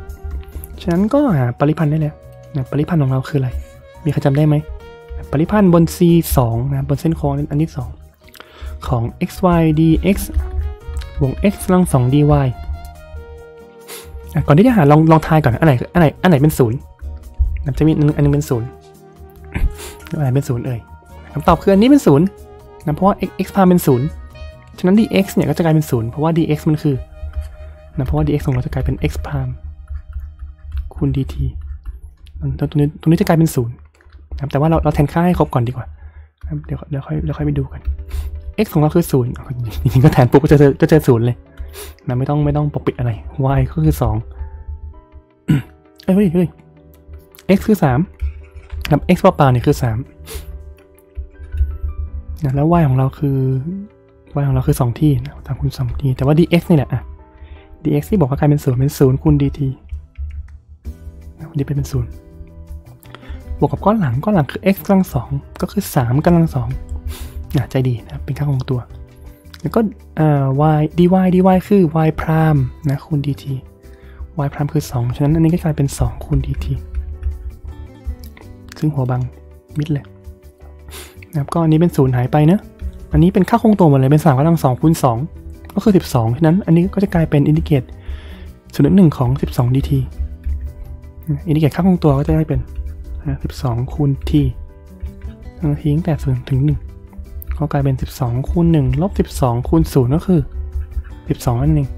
2 ฉะนั้นก็หาปริพันธ์ได้แล้วนะปริพันธ์ของเราคืออะไร มีใครจำได้ไหมปริพันธ์บน c 2นะบนเส้นโค้งอันที่2ของ xy dx วง x กำลัง2 dy ก่อนที่จะหาลองลองทายก่อนอันไหนอันไหนอันไหนเป็นศูนย์จะมีอันนึงเป็นศูนย์ อันไหนเป็นศูนย์เอ่ยคำตอบคืออันนี้เป็นศูนย์นะเพราะว่า x x พาเป็นศูนย์ฉะนั้น dx เนี่ยก็จะกลายเป็นศูนย์เพราะว่า dx มันคือนะเพราะว่า dx ของเราจะกลายเป็น x พามคูณ dt ตรงนี้ตรงนี้จะกลายเป็นศูนย์นะแต่ว่าเราเราแทนค่าให้ครบก่อนดีกว่าเดี๋ยวเดี๋ยวค่อยเดี๋ยวค่อยไปดูกัน x ของเราคือศูนย์จริงๆก็แทนปุ๊บก็จะก็จะศูนย์เลยนะไม่ต้องไม่ต้องปกปิดอะไร y ก็คือสองเอ้ยเฮ้ย x คือสาม ครับ x เปล่าๆเนี่ยคือสามนะแล้ว y ของเราคือ y ของเราคือสองที่นะตามคูณสองที่ แต่ว่า dx นี่แหละอะ dx ที่บอกว่ากลายเป็นศูนย์เป็นศูนย์คูณ dt นะดีเป็นศูนย์บวกกับก้อนหลังก้อนหลังคือ x กำลังสองก็คือสามกำลังสองนะใจดีนะเป็นค่าของตัว แล้วก็ y dy dy คือ y prime นะคูณ dt y prime คือ 2 ฉะนั้นอันนี้ก็กลายเป็น 2 คูณ dt ซึ่งหัวบังมิดเลยนะครับก็อันนี้เป็นศูนย์หายไปเนะอันนี้เป็นค่าคงตัวหมดเลยเป็น3กำลัง2คูณ2ก็คือ 12ฉะนั้นอันนี้ก็จะกลายเป็น integrate ศูนย์ถึงหนึ่งของ 12 dt integrate ค่าคงตัวก็จะได้เป็น 12 คูณ t ทั้ง t ตั้งแต่0ถึง 1 ก็กลายเป็น 12 คูณ 1 ลบ 12 คูณ 0 ก็คือ 12นั่นเอง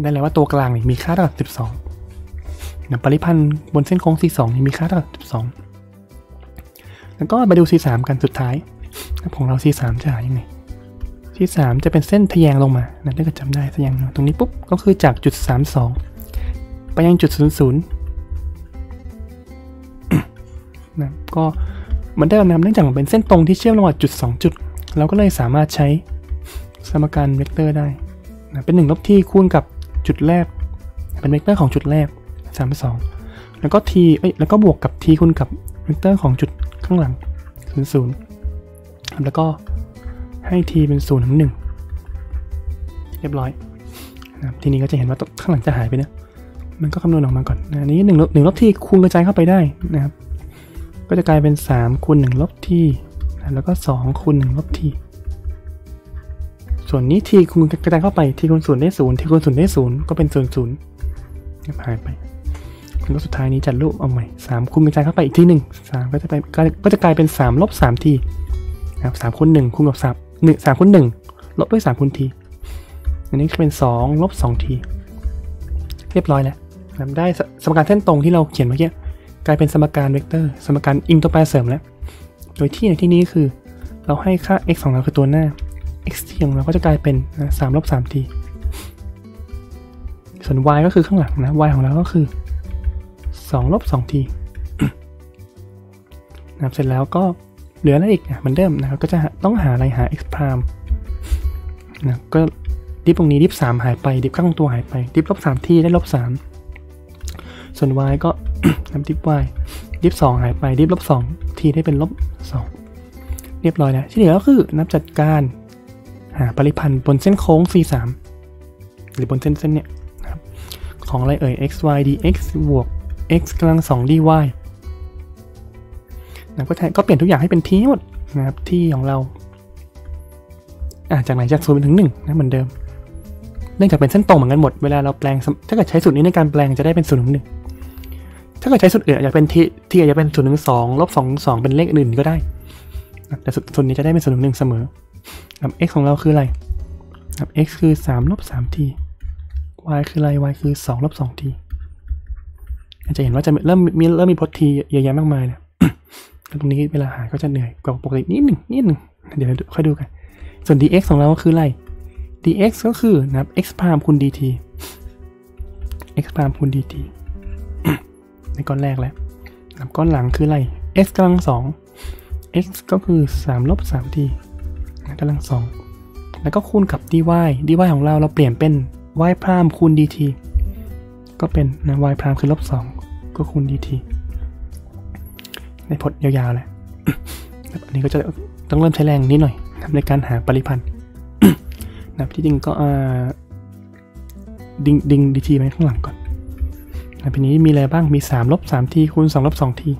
ได้แล้วว่าตัวกลางนี่มีค่าเท่ากับ 12นะปริพันธ์บนเส้นโค้ง C2 นี่มีค่าเท่ากับ 12 แล้วก็มาดู C3 กันสุดท้ายของเรา C3 จะหายังไง C3 จะเป็นเส้นทะแยงลงมานะถ้าเกิดจำได้ทะแยงตรงนี้ปุ๊บก็คือจากจุด 32 ไปยังจุด 00นะก็เหมือนเดิมนะครับเนื่องจากมันเป็นเส้นตรงที่เชื่อมระหว่างจุด 2 จุด เราก็เลยสามารถใช้สมการเวกเตอร์ได้นะเป็น1ลบ t คูณกับจุดแรก เป็นเวกเตอร์ของจุดแรก 32 แล้วก็ t เอ้ยแล้วก็บวกกับ t คูณกับเวกเตอร์ของจุด ข้างหลัง00แล้วก็ให้ t เป็น0ถึงเรียบร้อยนะทีนี้ก็จะเห็นว่าข้างหลังจะหายไปนะมันก็คำนวณออกมาก่อนนะนี้1ลบ1ลบที่คูณกระจายเข้าไปได้นะครับ ก็จะกลายเป็น3คูณ1ลบที่แล้วก็สองคูณหนึ่งลบทีส่วนนี้ทีคูณกระจายเข้าไปทีคูณศูนย์ได้ศูนย์ทีคูณศูนย์ได้ศูนย์ก็เป็นศูนย์ศูนย์หายไป แล้วสุดท้ายนี้จัดรูปเอาใหม่สามคูณกระจายเข้าไปอีกทีหนึ่งสามก็จะไปก็จะกลายเป็นสามลบสามทีนะครับสามคูณหนึ่งคูณกับสามหนึ่งสามคูณหนึ่งลบด้วยสามคูณทีอันนี้จะเป็นสองลบสองทีเรียบร้อยแล้วได้สมการเส้นตรงที่เราเขียนเมื่อกี้กลายเป็นสมการเวกเตอร์ สมการอิงตัวแปรเสริมแล้ว โดยที่ในที่นี้คือ เราให้ค่า x ของเราคือตัวหน้า x ที่ของเราก็จะกลายเป็นสามลบสามทีส่วน y ก็คือข้างหลังนะ y ของเราก็คือ สองลบสองทีนะเสร็จแล้วก็เหลืออะไรอีกเหมือนเดิมนะครับก็จะต้องหาอะไรหา x prime นะก็ดิฟตรงนี้ดิฟสามหายไป ดิฟข้างตัวหายไป ดิฟลบสามทีได้ลบสามส่วน y ก็ทำดิฟ y ดิฟสองหายไป ดิฟลบสองทีได้เป็นลบสองเรียบร้อยแล้วที่เหลือก็คือนับจัดการหาปริพันธ์บนเส้นโค้ง c3 หรือบนเส้นเส้นเนี่ยครับของอะไรเอ่ย x y dx บวก x กำลังสอง dy นะก็ก็เปลี่ยนทุกอย่างให้เป็นทีหมดนะครับที่ของเราจากไหนจากศูนย์ถึงหนึ่งนะเหมือนเดิม เนื่องจากเป็นเส้นตรงเหมือนกันหมด เวลาเราแปลง ถ้าเกิดใช้สูตรนี้ในการแปลงจะได้เป็นศูนย์ถึงหนึ่งถ้าเกิดใช้สูตรอื่นอาจจะเป็นทีที่อาจจะเป็นศูนย์ถึงสองลบสองสองเป็นเลขอื่นก็ได้ แต่ส่วนนี้จะได้เป็นศูนย์ถึงหนึ่งเสมอ x ของเราคืออะไร x คือสามลบสามที y คืออะไร y คือสองลบสองที จะเห็นว่าจะเริ่มมีเริ่มมีพจน์ทีเยอะแยะมากมายเลยตรงนี้เวลาหาก็จะเหนื่อยกว่าปกตินิดหนึ่งนิดหนึ่งเดี๋ยวค่อยดูกัน ส่วน dx ของเราก็คืออะไร dx ก็คือนะครับ x พามคูณ dt x พามคูณ dt ในก้อนแรกแล้วนะครับก้อนหลังคืออะไร x กำลังสอง x ก็คือ3ลบ3 t กำลังสองแล้วก็คูณกับ dy dy ของเราเราเปลี่ยนเป็น y พรามคูณ dt ก็เป็นนะ y พรามคือลบ2 ก็คูณ dt ในพจน์ยาวๆแหละอันนี้ก็จะต้องเริ่มใช้แรงนิดหน่อยในการหาปริพันธ์นะที่จริงก็ดิงดิงดีทีไว้ข้างหลังก่อนนะทีนี้มีอะไรบ้างมี3ลบ3ทีคูณ2ลบ2ที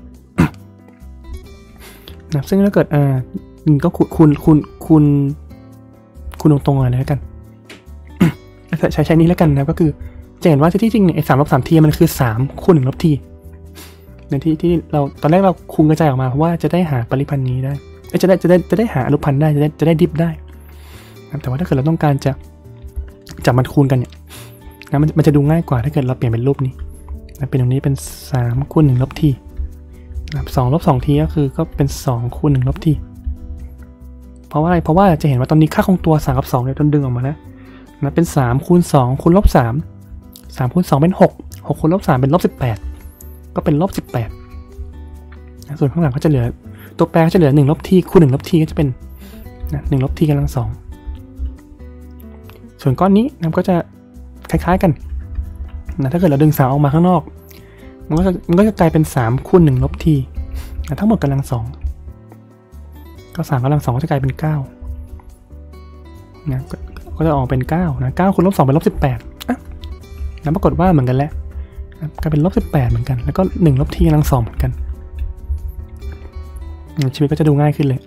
นะซึ่งถ้าเกิดอ่าก็คูณคูณคูณคูณตรงๆเลยแล้วกันใช้ใช้นี้แล้วกันนะก็คือ จะเห็นว่าที่จริงไอ้สามลบสามทีมันคือสามคูณหนึ่งลบทีในที่ที่เราตอนแรกเราคูณกระจายออกมาเพราะว่าจะได้หาปริพันธ์นี้ได้จะได้จะได้จะได้หาอนุพันธ์ได้จะได้จะได้ดิฟได้แต่ว่าถ้าเกิดเราต้องการจะจับมันคูณกันเนี่ยนะมันมันจะดูง่ายกว่าถ้าเกิดเราเปลี่ยนเป็นรูปนี้นะเป็นตรงนี้เป็น3คูณ1ลบทีสองลบสองทีก็คือก็เป็น2คูณ1ลบทีเพราะว่าอะไรเพราะว่าจะเห็นว่าตอนนี้ค่าคงตัว3กับ2เนี่ยต้นดึงออกมานะนะเป็น3คูณ2คูณลบ3 3คูณ2เป็น6 6คูณลบ3เป็นลบ18ก็เป็นลบ18นะส่วนข้างหลังก็จะเหลือ ตัวแปรก็จะเหลือ1ลบทีคูณ1ลบทีก็จะเป็นนะ1ลบทีกำลัง2ส่วนก้อนนี้นะก็จะคล้ายๆกันนะถ้าเกิดเราดึงสามออกมาข้างนอก มันก็จะมันก็จะกลายเป็น3คูณ1ลบทีนะทั้งหมดกำลัง2ก็3กำลัง2ก็จะกลายเป็น9นะก็จะออกเป็น9นะ9คูณลบ2เป็นลบ18 แล้วปรากฏว่าเหมือนกันแหล้วกลายเป็นลบ18 เหมือนกัน แล้วก็1ลบทีกำลัง2เหมือนกัน ชีวิตก็จะดูง่ายขึ้นเลย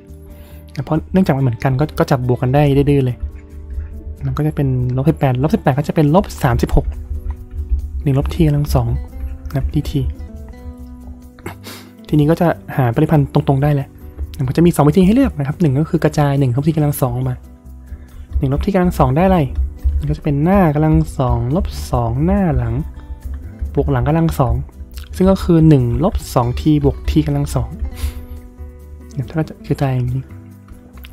เพราะเนื่องจากมันเหมือนกันก็ก็จับบวกกันได้ดื้อเลย มันก็จะเป็นลบสิบแปดลบสิบแปดก็จะเป็นลบสามสิบหกหนึ่งลบทีกำลังสองนะดีทีทีนี้ก็จะหาปริพันธ์ตรงๆได้แหละมันจะมีสองวิธีให้เลือกนะครับหนึ่งก็คือกระจายหนึ่งลบทีกำลังสองมาหนึ่งลบทีกำลังสองได้อะไร ก็จะเป็นหน้ากำลังสองลบสองหน้าหลัง บวกหลังกำลังสองซึ่งก็คือหนึ่งลบสองทีบวกทีกำลังสองถ้าเราจะกระจายอย่างนี้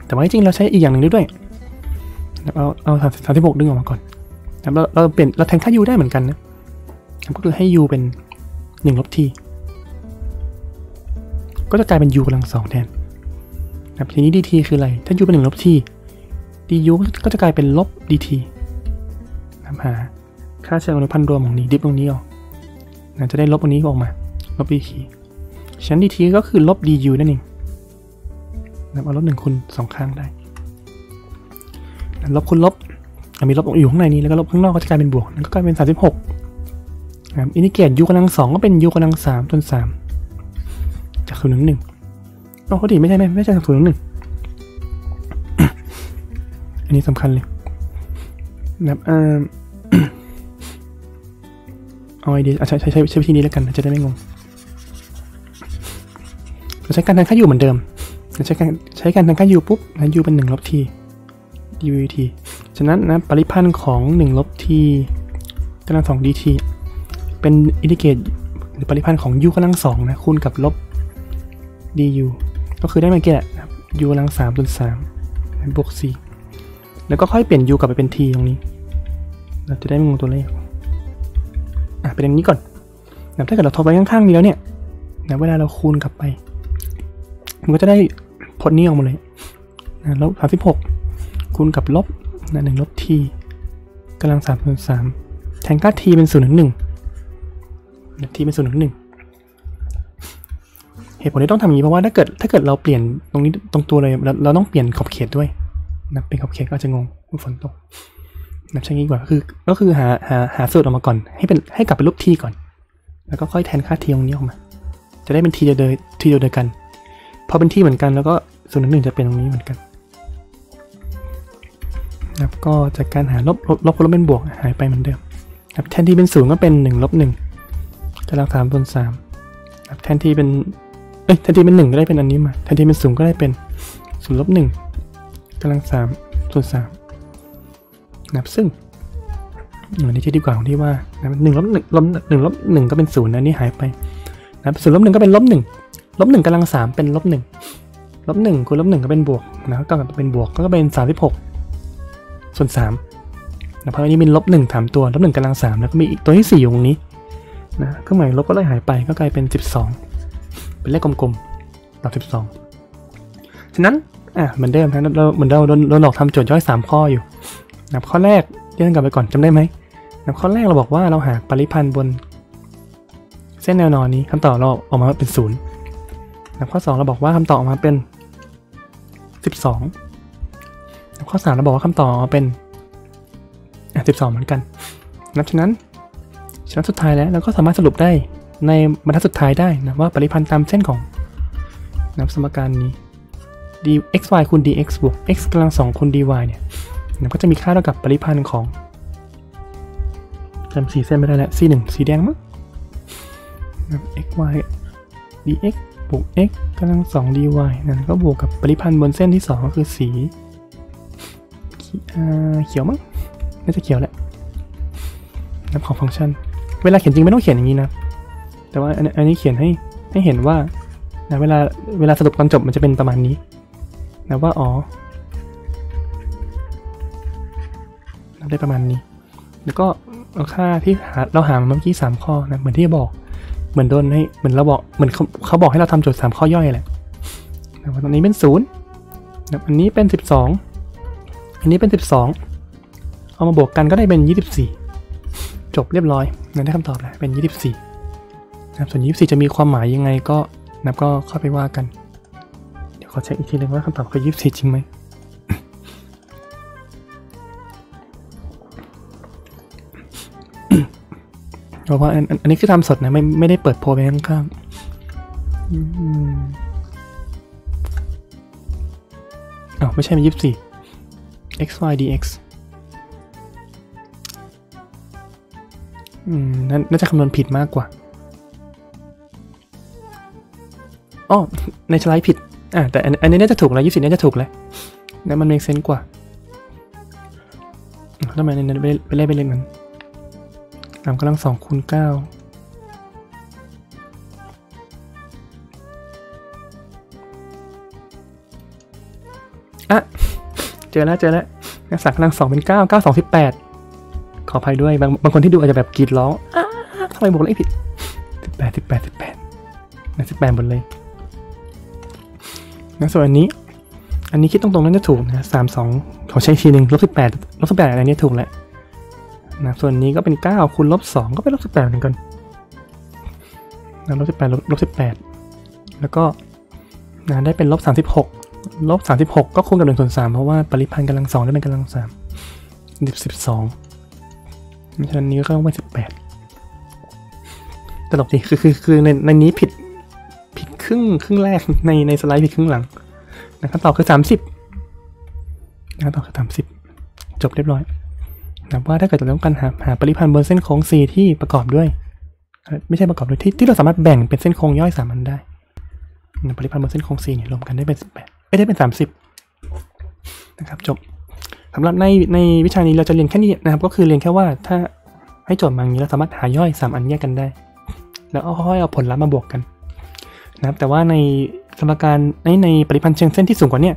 แต่ว่าจริงเราใช้อีกอย่างหนึ่งด้วย เอาเอาสามสิบหกดึงออกมาก่อนเราเราเปลี่ยนเราแทนค่า u ได้เหมือนกันนะก็คือให้ u เป็นหนึ่งลบ t ก็จะกลายเป็น u กำลังสองแทนนะทีนี้ dt คืออะไร ถ้า u เป็นหนึ่งลบ t du ก็จะกลายเป็นลบ dt นะหาค่าเชิงอนุพันธ์รวมของนี้ดิฟตรงนี้ออกนะจะได้ลบตรงนี้ออกมา ลบ dt ฉะนั้น dt ก็คือลบ du นั่นเองนะเอาลบหนึ่งคูณสองข้างได้ลบคูณลบมีลบอยู่ข้างในนี้แล้วก็ลบข้างนอกก็จะกลายเป็นบวกนั่นก็กลายเป็นสามสิบหกอินทิเกตยูกำลังสองก็เป็นยูกำลังสามจนสามจากศูนย์หนึ่งหนึ่งโอ้เขาดีไม่ใช่ไม่ไม่ใช่จากศูนย์หนึ่งอันนี้สำคัญเลย นะครับเออเอาไอเดียใช้ใช้ใช้วิธีนี้แล้วกันจะได้ไม่งงเราใช้การแทนค่าอยู่เหมือนเดิมเราใช้การใช้การแทนค่าอยู่ปุ๊บนะยูเป็นหนึ่งลบที dvt ฉะนั้นนะปริพันธ์ของ1ลบ t กำลังสอง dt เป็นอินดิเกรตหรือปริพันธ์ของ u กำลังสองนะคูณกับลบ du ก็คือได้มาเกี่แหละนะครับ u กำลังสามส่วนสามบวก c แล้วก็ค่อยเปลี่ยน u กลับไปเป็น t ตรงนี้เราจะได้ไม่งงตัวเลขอะเป็นอย่างนี้ก่อนนะถ้าเกิดเราทบไปข้างๆนี้แล้วเนี่ยนะเวลาเราคูณกลับไป มันก็จะได้พจน์นี้ออกมาเลยนะลบสามสิบหกคูณกับลบนะหนึ่งลบ t กำลังสามส่วนสามแทนค่า t เป็นศูนย์ถึงหนึ่ง t เป็นศูนย์ถึงหนึ่งเหตุผลที่ต้องทำอย่างนี้เพราะว่าถ้าเกิดถ้าเกิดเราเปลี่ยนตรงนี้ตรงตัวเลยเราเราต้องเปลี่ยนขอบเขตด้วย นะเป็นขอบเขตก็อาจจะงงเมื่อฝนตกนะใช่งี้ดีกว่าคือก็คือหาหาหาสูตรออกมาก่อน ให้เป็นให้กลับเป็นรูป t ก่อน แล้วก็ค่อยแทนค่า t ตรงนี้ออกมา จะได้เป็น t เดียวเดียวเดียวกันพอเป็น t เหมือนกันแล้วก็ศูนหนึ่งจะเป็นตรงนี้เหมือนกันนะครับก็จากการหาลบลบลบลบเป็นบวกหายไปเหมือนเดิมครับแทนที่เป็นศูนย์ก็เป็นหนึ่งลบหนึ่งกำลังสามส่วนสามครับแทนที่เป็นเอ้ยแทนที่เป็นหนึ่งก็ได้เป็นอันนี้มาแทนที่เป็นศูนย์ก็ได้เป็นศูนย์ลบหนึ่ง กำลังสามส่วนสามนะครับซึ่งอันนี้ที่ดีกว่าของที่ว่าหนึ่งลบหนึ่งลบหนึ่งลบหนึ่งก็เป็นศูนย์อันนี้หายไปนะศูนย์ลบหนึ่งก็เป็นลบหนึ่งลบหนึ่งกำลังสามเป็นลบหนึ่งลบหนึ่งคูณลบหนึ่งก็เป็นบวกนะก็เป็นบวกก็เป็นสามสิบหกส่วนสามนะเพราะอันนี้มีลบหนึ่งถามตัวลบหนึ่งกำลังสามแล้วก็มีอีกตัวที่สี่อยู่ตรงนี้นะเครื่องหมายลบก็เลยหายไปก็กลายเป็นสิบสองเป็นเลขกลมๆตอบสิบสองฉะนั้น อะเหมือนเดิมนะเราเหมือนเราโดนโดนหลอกทำโจทย์ย่อยสามข้ออยู่นะข้อแรกเลื่อนกลับไปก่อนจำได้ไหมนะข้อแรกเราบอกว่าเราหาปริพันธ์บน เส้นแนวนอนนี้คำตอบเราออกมาเป็นศูนย์นะข้อสองเราบอกว่าคำตอบออกมาเป็นสิบสองข้อสามเราบอกว่าคำตอบออกมาเป็นอะสิบสองเหมือนกันนับฉะนั้นฉะนั้นสุดท้ายแล้วเราก็สามารถสรุปได้ในบรรทัดสุดท้ายได้นะว่าปริพันธ์ตามเส้นของนะสมการนี้ dxy คูณ dx บวก x กำลังสองคูณ dy เนี่ยนก็จะมีค่าเท่ากับปริพันธ์ของจำสีเส้นไม่ได้แล้ว c หนึ่งสีแดงมั้งนะ xy dx บวก x กำลังสอง dy นั่นก็บวกกับปริพันธ์บนเส้นที่สองก็คือสีเขียวมั้งน่าจะเขียวแหละนับของฟังก์ชัน เวลาเขียนจริงไม่ต้องเขียนอย่างนี้นะ แต่ว่าอันนี้เขียนให้ให้เห็นว่านะเวลาเวลาสรุปตอนจบมันจะเป็นประมาณนี้ นะว่าอ๋อได้ประมาณนี้ แล้วก็เอาค่าที่หาเราหามาเมื่อกี้สามข้อนะเหมือนที่บอกเหมือนโดนให้เหมือนเราบอกเหมือนเขาเขาบอกให้เราทำโจทย์สามข้อย่อยแหละนะว่าตอนนี้เป็นศูนย์นะอันนี้เป็นสิบสองอันนี้เป็นสิบสองเอามาบวกกันก็ได้เป็นยี่สิบสี่จบเรียบร้อยนั่นได้คำตอบแล้วเป็นยี่สิบสี่นะครับส่วนยี่สิบสี่จะมีความหมายยังไงก็นับก็เข้าไปว่ากัน ขอเช็คอีกทีนึงว่าคำตอบคือยี่สิบสี่จริงไหมเพราะว่าอันนี้คือทำสดนะไม่ไม่ได้เปิดโพลไปข้างๆอ้าไม่ใช่เป็นยี่สิบสี่ x y dx อืมน่าจะคำนวณผิดมากกว่าอ๋อในสไลด์ผิด อ่าแต่อันนี้น่าจะถูกแล้วยี่สิบน่าจะถูกแล้วนั่นมันเมกเซนกว่าทำไมในนั้นไปเล่นไปเล่นนั้นสามกำลังสองคูณเก้าอะ เจอแล้วเจอแล้วสามกำลังสองเป็นเก้าเก้าสองสิบแปดขออภัยด้วยบางบางคนที่ดูอาจจะแบบกรีดร้องทำไมบอกเลขผิดสิบแปดสิบแปดสิบแปดนะสิบแปดหมดเลย นะส่วนอันนี้ อันนี้คิดตรงๆนั้นจะถูกนะสามสองขอใช้ทีหนึ่งลบสิบแปดลบสิบแปดอะไรนี้ถูกแหละนะส่วนนี้ก็เป็นเก้าคูณลบสองก็เป็นลบสิบแปดเหมือนกันนะลบสิบแปดลบสิบแปดแล้วก็นะได้เป็นลบสามสิบหกลบสามสิบหกก็คูณกับหนึ่งส่วนสามเพราะว่าปริพันธ์กำลังสองได้เป็นกำลังสามสิบสิบสองฉะนั้นนี้ก็ต้องเป็นสิบแปดตลกดีคือคือคือในในนี้ผิด ครึ่งครึ่งแรกในในสไลด์ผิดครึ่งหลังนะครับตอบคือสามสิบนะครับตอบคือสามสิบจบเรียบร้อยนะครับว่าถ้าเกิดเราต้องการหาหาปริพันธ์บนเส้นโค้ง C ที่ประกอบด้วย ไม่ใช่ประกอบด้วยที่ที่เราสามารถแบ่งเป็นเส้นโค้งย่อยสามอันได้นะปริพันธ์บนเส้นโค้ง C เนี่ยรวมกันได้เป็นสิบแปดไม่ได้เป็นสามสิบนะครับจบสำหรับในในวิชานี้เราจะเรียนแค่นี้นะครับ ก็คือเรียนแค่ว่าถ้าให้โจทย์มาอย่างนี้เราสามารถหาย่อยสามอันแยกกันได้ แล้วเอาค่อยเอาผลลัพธ์มาบวกกัน นะครับแต่ว่าในสมการในในปริพันธ์เชิงเส้นที่สูงกว่านี้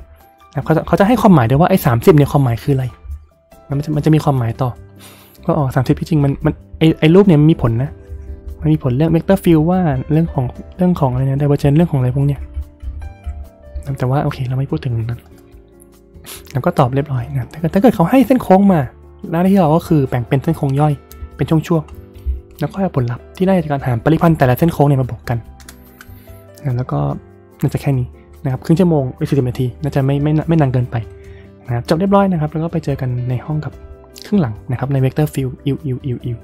นะเขาจะเขาจะให้ความหมายด้วยว่าไอ้สามสิบเนี่ยความหมายคืออะไร มันจะมันจะมีความหมายต่อ ก็อ๋อสามสิบที่จริงมันมันไอไอรูปเนี่ยมันมีผลนะ มันมีผลเรื่อง vector field ว่าเรื่องของเรื่องของอะไรนะ divergence เรื่องของอะไรพวกเนี้ยแต่ว่าโอเคเราไม่พูดถึงนั้นแล้วก็ตอบเรียบร้อยนะถ้าเกิดถ้าเกิดเขาให้เส้นโค้งมา หน้าที่เราก็คือแบ่งเป็นเส้นโค้งย่อยเป็นช่วงๆแล้วก็ผลลัพธ์ที่ได้จากการหาปริพันธ์แต่ละเส้นโค้งเนี่ยมาบวกกัน นะแล้วก็น่าจะแค่นี้นะครับครึ่งชั่วโมงไปสี่สิบนาทีน่าจะไม่ไม่ไม่นานเกินไปนะครับจบเรียบร้อยนะครับ แล้วก็ไปเจอกันในห้องกับครึ่งหลังนะครับใน Vector Field อิวอิวอิวอิว